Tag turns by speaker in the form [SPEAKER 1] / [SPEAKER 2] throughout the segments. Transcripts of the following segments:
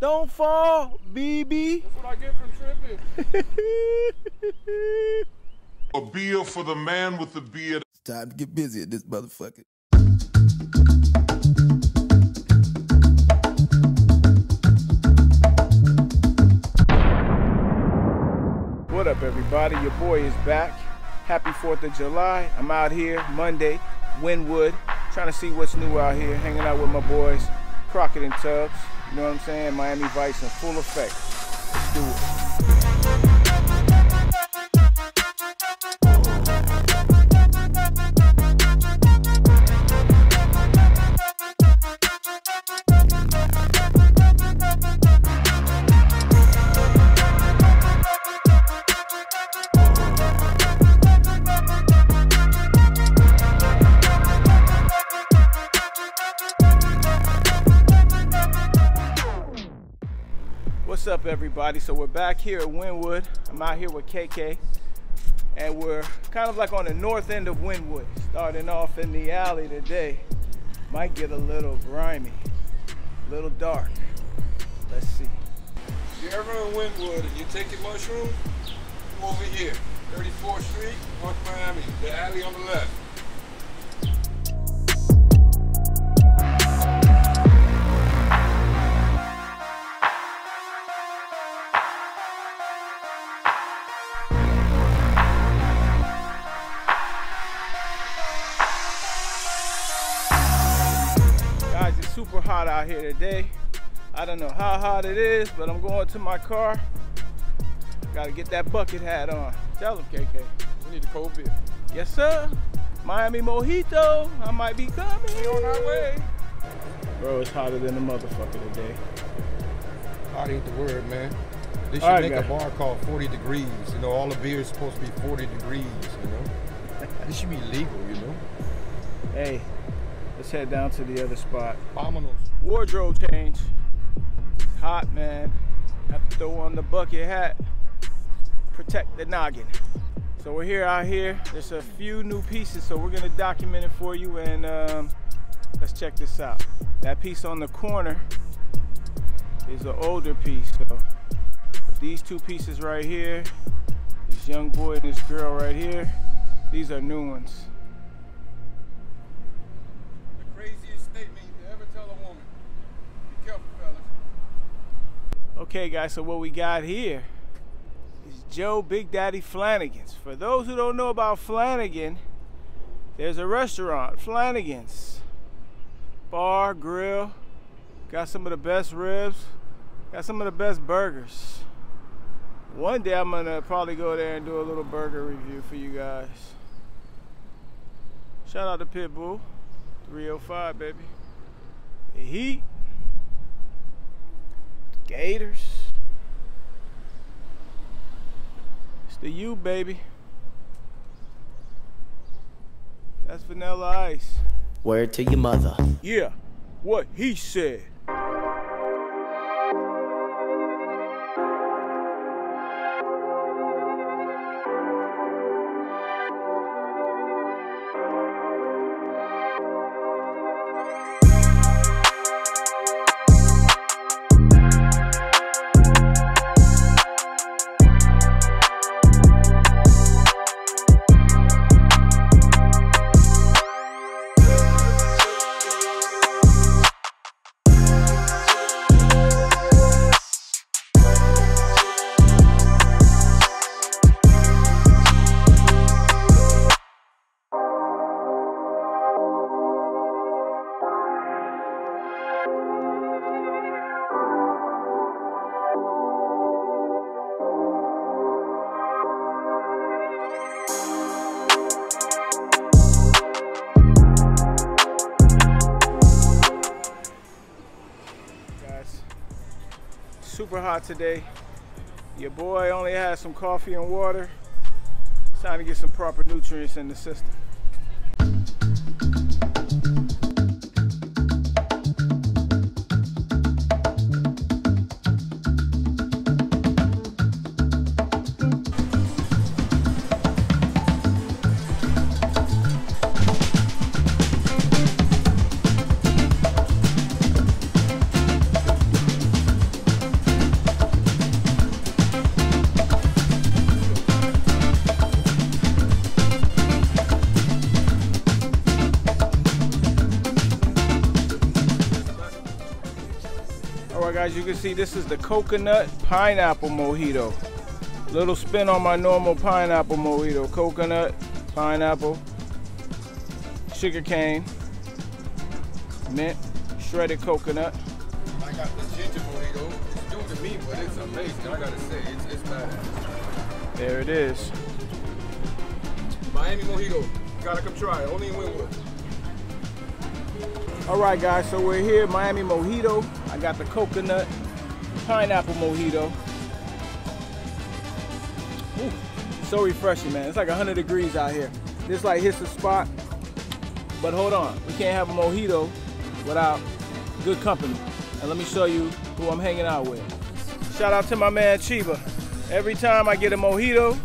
[SPEAKER 1] Don't fall, BB.
[SPEAKER 2] That's what I get from tripping.
[SPEAKER 3] A beer for the man with the beard.
[SPEAKER 4] It's time to get busy at this motherfucker.
[SPEAKER 1] What up, everybody? Your boy is back. Happy 4th of July. I'm out here Monday, Wynwood, trying to see what's new out here, hanging out with my boys, Crockett and Tubbs. You know what I'm saying? Miami Vice in full effect. Let's do it. Everybody? So we're back here at Wynwood. I'm out here with KK, and we're kind of like on the north end of Wynwood. Starting off in the alley today. Might get a little grimy, a little dark. Let's see.
[SPEAKER 2] If you're ever in Wynwood and you're taking come over here. 34th Street, North Miami, the alley on the left.
[SPEAKER 1] Here today. I don't know how hot it is, but I'm going to my car. Gotta get that bucket hat on. Tell them, KK.
[SPEAKER 2] We need a cold beer.
[SPEAKER 1] Yes, sir. Miami Mojito. I might be coming.
[SPEAKER 2] We on our way.
[SPEAKER 1] Bro, it's hotter than a motherfucker today.
[SPEAKER 2] Hot ain't the word, man. They should
[SPEAKER 1] right,
[SPEAKER 2] make
[SPEAKER 1] guys.
[SPEAKER 2] a bar called 40 degrees. You know, all the beer is supposed to be 40 degrees, you know? this should be legal, you know?
[SPEAKER 1] Hey, let's head down to the other spot.
[SPEAKER 2] Vámonos.
[SPEAKER 1] Wardrobe change. It's Hot, man. Have to throw on the bucket hat. Protect the noggin. So we're here out here. There's a few new pieces, so we're gonna document it for you and um, let's check this out. That piece on the corner is an older piece. So these two pieces right here, this young boy and this girl right here, these are new ones. Okay, guys, so what we got here is Joe Big Daddy Flanigan's. For those who don't know about Flanigan, there's a restaurant, Flanigan's. Bar, grill, got some of the best ribs, got some of the best burgers. One day I'm gonna probably go there and do a little burger review for you guys. Shout out to Pitbull, 305, baby. The Heat. Gators. It's the U, baby. That's vanilla ice.
[SPEAKER 5] Word to your mother.
[SPEAKER 1] Yeah, what he said. Super hot today. Your boy only has some coffee and water. It's time to get some proper nutrients in the system. Guys, you can see this is the coconut pineapple mojito. Little spin on my normal pineapple mojito. Coconut, pineapple, sugar cane, mint, shredded coconut.
[SPEAKER 2] I got the ginger mojito. It's new to me, but it's amazing. I gotta say, it's, it's bad.
[SPEAKER 1] There it is.
[SPEAKER 2] Miami mojito. Gotta come try it. Only in Wynwood.
[SPEAKER 1] All right, guys, so we're here, Miami Mojito. I got the coconut pineapple mojito. Ooh, so refreshing, man. It's like 100 degrees out here. This like hits the spot. But hold on, we can't have a mojito without good company. And let me show you who I'm hanging out with. Shout out to my man Chiba. Every time I get a mojito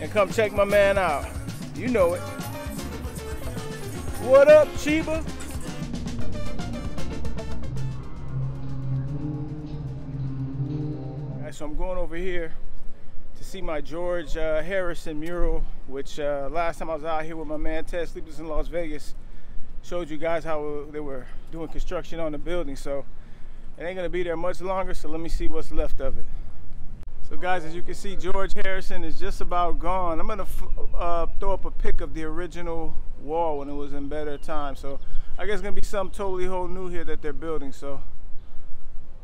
[SPEAKER 1] and come check my man out. You know it. What up, Chiba? So I'm going over here to see my George uh, Harrison mural, which uh, last time I was out here with my man Ted Sleepers in Las Vegas, showed you guys how they were doing construction on the building. So it ain't gonna be there much longer, so let me see what's left of it. So guys, as you can see, George Harrison is just about gone. I'm gonna uh, throw up a pic of the original wall when it was in better time. So I guess it's gonna be something totally whole new here that they're building. So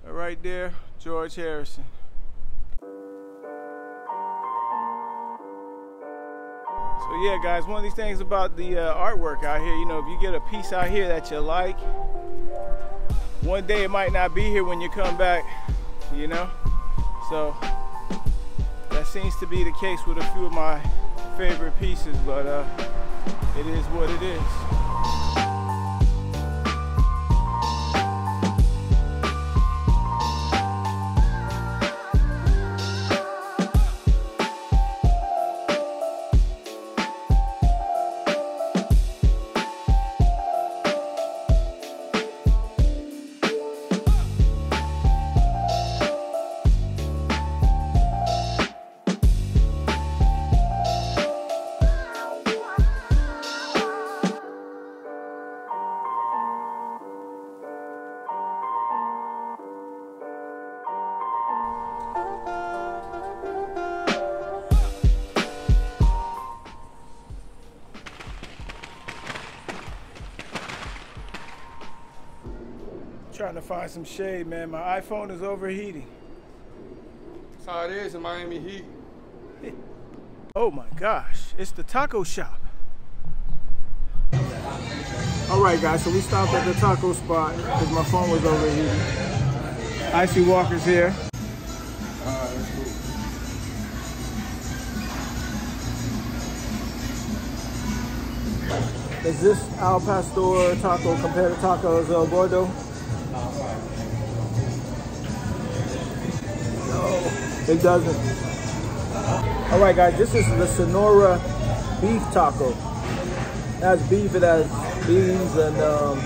[SPEAKER 1] right there, George Harrison. So yeah, guys, one of these things about the uh, artwork out here, you know, if you get a piece out here that you like, one day it might not be here when you come back, you know? So that seems to be the case with a few of my favorite pieces, but uh, it is what it is. Trying to find some shade, man. My iPhone is overheating.
[SPEAKER 2] That's how it is in Miami Heat.
[SPEAKER 1] Oh my gosh, it's the taco shop. All right, guys, so we stopped at the taco spot because my phone was overheating. Icy Walker's here. Is this Al Pastor taco compared to tacos El Gordo? It doesn't. All right, guys, this is the Sonora beef taco. It has beef, it has beans, and um,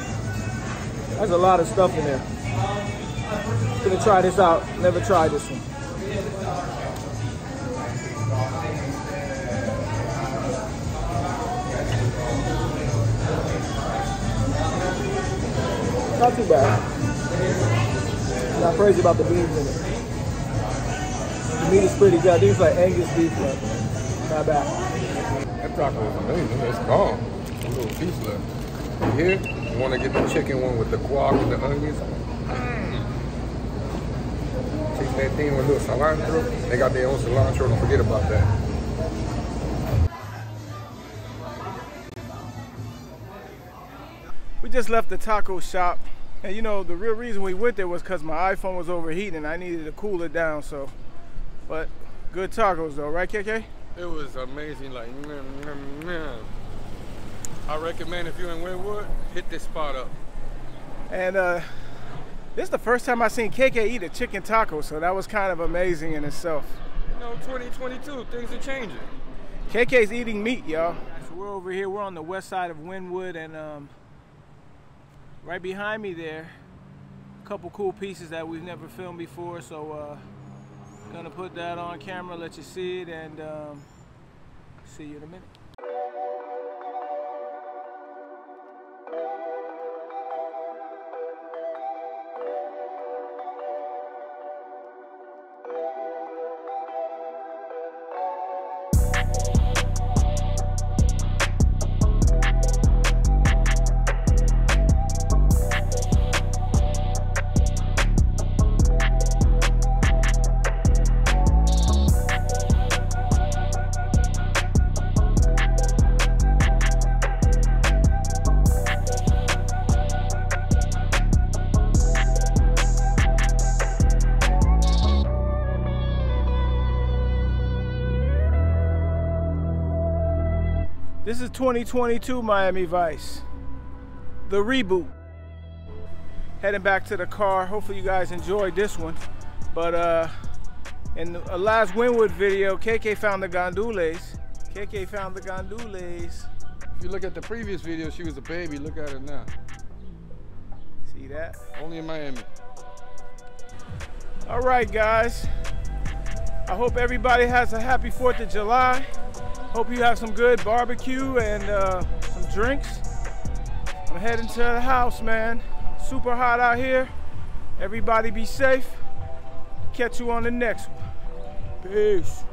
[SPEAKER 1] there's a lot of stuff in there. Gonna try this out. Never tried this one. Not too bad. Not crazy about the beans in it. The meat is pretty good. I think it's like Angus beef, but not bad.
[SPEAKER 2] That taco is amazing. It's gone. A little piece left. Here, you want to get the chicken one with the guac and the onions. Mm. Taste that thing with a little cilantro. They got their own cilantro. Don't forget about that.
[SPEAKER 1] We just left the taco shop. And you know, the real reason we went there was because my iPhone was overheating and I needed to cool it down. So, but good tacos though, right, KK?
[SPEAKER 2] It was amazing. Like, mm, mm, mm. I recommend if you're in Wynwood, hit this spot up.
[SPEAKER 1] And uh, this is the first time I seen KK eat a chicken taco, so that was kind of amazing in itself.
[SPEAKER 2] You know, 2022, things are changing.
[SPEAKER 1] KK's eating meat, y'all. So we're over here. We're on the west side of Wynwood, and um, right behind me there, a couple cool pieces that we've never filmed before. So uh, gonna put that on camera, let you see it, and um, see you in a minute. 2022 Miami Vice. The reboot. Heading back to the car. Hopefully you guys enjoyed this one. But uh, in the last Wynwood video, KK found the gondolas. KK found the gondolas.
[SPEAKER 2] If you look at the previous video, she was a baby. Look at her now.
[SPEAKER 1] See that?
[SPEAKER 2] Only in Miami.
[SPEAKER 1] All right, guys. I hope everybody has a happy 4th of July. Hope you have some good barbecue and uh, some drinks. I'm heading to the house, man. Super hot out here. Everybody be safe. Catch you on the next one. Peace.